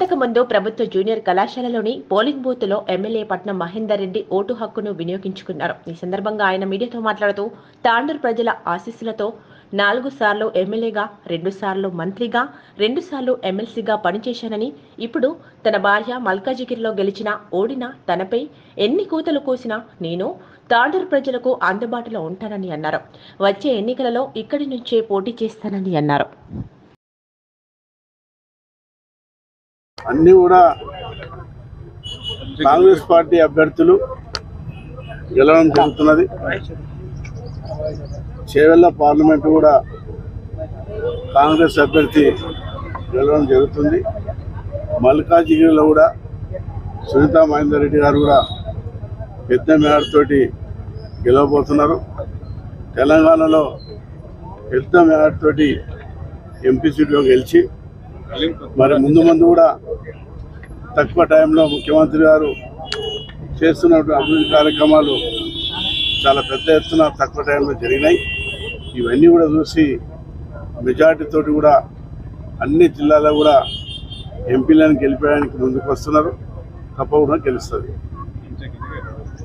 ఇంతకుముందు ప్రభుత్వ జూనియర్ కళాశాలలోని పోలింగ్ బూత్లో ఎమ్మెల్యే పట్నం మహేందర్ రెడ్డి ఓటు హక్కును వినియోగించుకున్నారు. ఈ సందర్భంగా ఆయన మీడియాతో మాట్లాడుతూ తాండూరు ప్రజల ఆశీస్సులతో నాలుగు సార్లు ఎమ్మెల్యేగా రెండు సార్లు మంత్రిగా రెండు సార్లు ఎమ్మెల్సీగా పనిచేశానని ఇప్పుడు తన భార్య మల్కాజిగిరిలో గెలిచిన ఓడిన తనపై ఎన్ని కూతలు కోసినా నేను తాండూరు ప్రజలకు అందుబాటులో ఉంటానని అన్నారు. వచ్చే ఎన్నికలలో ఇక్కడి నుంచే పోటీ చేస్తానని అన్నారు. అన్నీ కూడా కాంగ్రెస్ పార్టీ అభ్యర్థులు గెలవడం జరుగుతున్నది. చేవెళ్ళ పార్లమెంట్ కూడా కాంగ్రెస్ అభ్యర్థి గెలవడం జరుగుతుంది. మల్కాజిగిరిలో కూడా సునీతా మహేందర్ రెడ్డి గారు కూడా పెద్ద మేడతోటి గెలవబోతున్నారు. తెలంగాణలో పెద్ద మేడతోటి ఎంపీ సీట్లో గెలిచి మరి ముందు ముందు కూడా తక్కువ టైంలో ముఖ్యమంత్రి గారు చేస్తున్నటువంటి అభివృద్ధి కార్యక్రమాలు చాలా పెద్ద ఎత్తున తక్కువ టైంలో జరిగినాయి. ఇవన్నీ కూడా చూసి మెజార్టీ తోటి కూడా అన్ని జిల్లాలో కూడా ఎంపీలను గెలిపేయడానికి ముందుకు వస్తున్నారు. తప్పకుండా గెలుస్తుంది.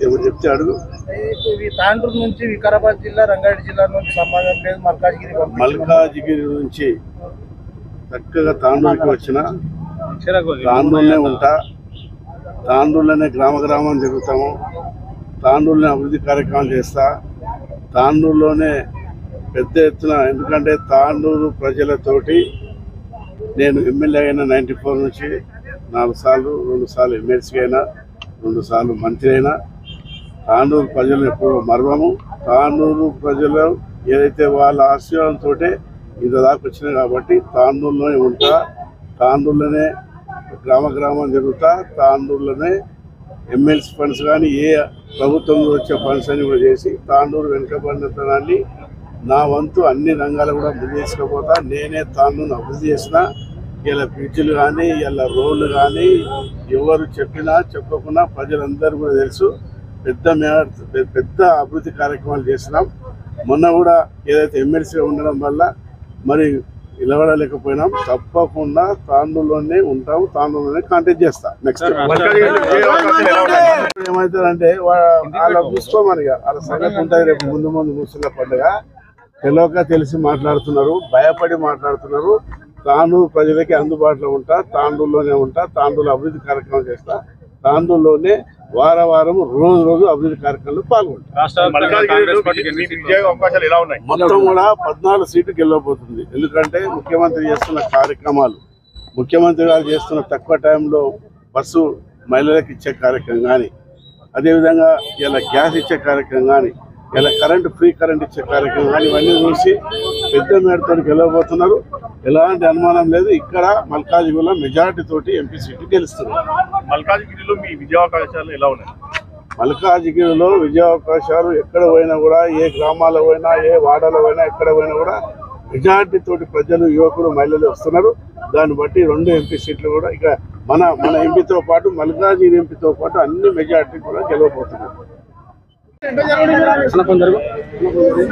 ఎవరు చెప్తే అడుగు. ఇవి తాండూరు నుంచి వికారాబాద్ జిల్లా రంగారెడ్డి జిల్లా నుంచి సంబంధం లేదు మల్కాజ్గిరి. మల్కాజిగిరి నుంచి చక్కగా తాండూరుకి వచ్చిన తాండూరులోనే ఉంటా. తాండూరులోనే గ్రామ గ్రామం తిరుగుతాము తాండూరులోనే అభివృద్ధి కార్యక్రమం చేస్తా. తాండూరులోనే పెద్ద ఎత్తున ఎందుకంటే తాండూరు ప్రజలతోటి నేను ఎమ్మెల్యే అయిన నైంటీ ఫోర్ నుంచి నాలుగు సార్లు రెండు సార్లు ఎమ్మెల్సీ అయినా రెండు సార్లు మంత్రి అయినా తాండూరు ప్రజలు ఎప్పుడు మర్వము. తాండూరు ప్రజలు ఏదైతే వాళ్ళ ఆశీర్వాదంతో ఇంత దాకా వచ్చినాయి కాబట్టి తాండూరులోనే ఉంటా. తాండూరులోనే గ్రామ గ్రామం జరుగుతా. తాండూరులోనే ఎమ్మెల్సీ ఫండ్స్ కానీ ఏ ప్రభుత్వం వచ్చే ఫండ్స్ అని కూడా చేసి తాండూరు వెనుకబడినతనాన్ని నా వంతు అన్ని రంగాలు కూడా ముందు తీసుకుపోతా. నేనే తాండూరును అభివృద్ధి చేసిన ఇలా బ్రిడ్జిలు కానీ ఇలా రోడ్లు కానీ ఎవరు చెప్పినా చెప్పకున్నా ప్రజలందరూ కూడా తెలుసు. పెద్ద పెద్ద అభివృద్ధి కార్యక్రమాలు చేసినాం మొన్న కూడా ఏదైతే ఎమ్మెల్సీ ఉండడం వల్ల మరి నిలబడలేకపోయినాం. తప్పకుండా తాండూరులోనే ఉంటాం. తాండూరులోనే కాంటాక్ట్ చేస్తా. నెక్స్ట్ ఏమవుతుందంటే వా- వాళ్ళ చూసుకోమని. వాళ్ళ సంగతి ఉంటుంది రేపు ముందు ముందు ముసుల పండుగ. తెలియక తెలిసి మాట్లాడుతున్నారు భయపడి మాట్లాడుతున్నారు. తాండూరు ప్రజలకి అందుబాటులో ఉంటా తాండూరులోనే ఉంటా తాండూరు అభివృద్ధి కార్యక్రమం చేస్తా. తాండూరులోనే వార వారం రోజు రోజు అభివృద్ధి కార్యక్రమంలో పాల్గొంటా మల్కాజ్గిరిలో మీ విజయ అవకాశాలు ఎలా ఉన్నాయి? మొత్తం కూడా పద్నాలుగు సీట్లు గెలవబోతుంది. ఎందుకంటే ముఖ్యమంత్రి చేస్తున్న కార్యక్రమాలు ముఖ్యమంత్రి గారు చేస్తున్న తక్కువ టైంలో బస్సు మహిళలకు ఇచ్చే కార్యక్రమం కానీ అదేవిధంగా ఇలా గ్యాస్ ఇచ్చే కార్యక్రమం కానీ ఇలా కరెంట్ ఫ్రీ కరెంట్ ఇచ్చే కార్యక్రమం కానీ ఇవన్నీ చూసి పెద్ద మేడతో గెలవబోతున్నారు. ఎలాంటి అనుమానం లేదు. ఇక్కడ మల్కాజిగిరిలో మెజారిటీ తోటి ఎంపీ సీట్లు గెలుస్తున్నారు. మల్కాజ్గిరిలో మీ విజయ అవకాశాలు ఎలా ఉన్నాయి? మల్కాజిగిరిలో విజయావకాశాలు ఎక్కడ పోయినా కూడా ఏ గ్రామాల్లో పోయినా ఏ వాడలో పోయినా ఎక్కడ పోయినా కూడా మెజార్టీ తోటి ప్రజలు యువకులు మహిళలు వస్తున్నారు. దాన్ని బట్టి రెండు ఎంపీ సీట్లు కూడా ఇక మన మన ఎంపీతో పాటు మల్కాజిగిరి ఎంపీతో పాటు అన్ని మెజార్టీ కూడా గెలవబోతున్నారు. ఇది.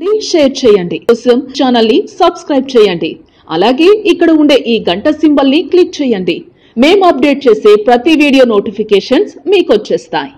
ప్లీజ్ షేర్ చేయండి. కోసం ఛానల్ని సబ్స్క్రైబ్ చేయండి. అలాగే ఇక్కడ ఉండే ఈ గంట సింబల్ని క్లిక్ చేయండి. మేము అప్డేట్ చేసే ప్రతి వీడియో నోటిఫికేషన్స్ మీకు వచ్చేస్తాయి.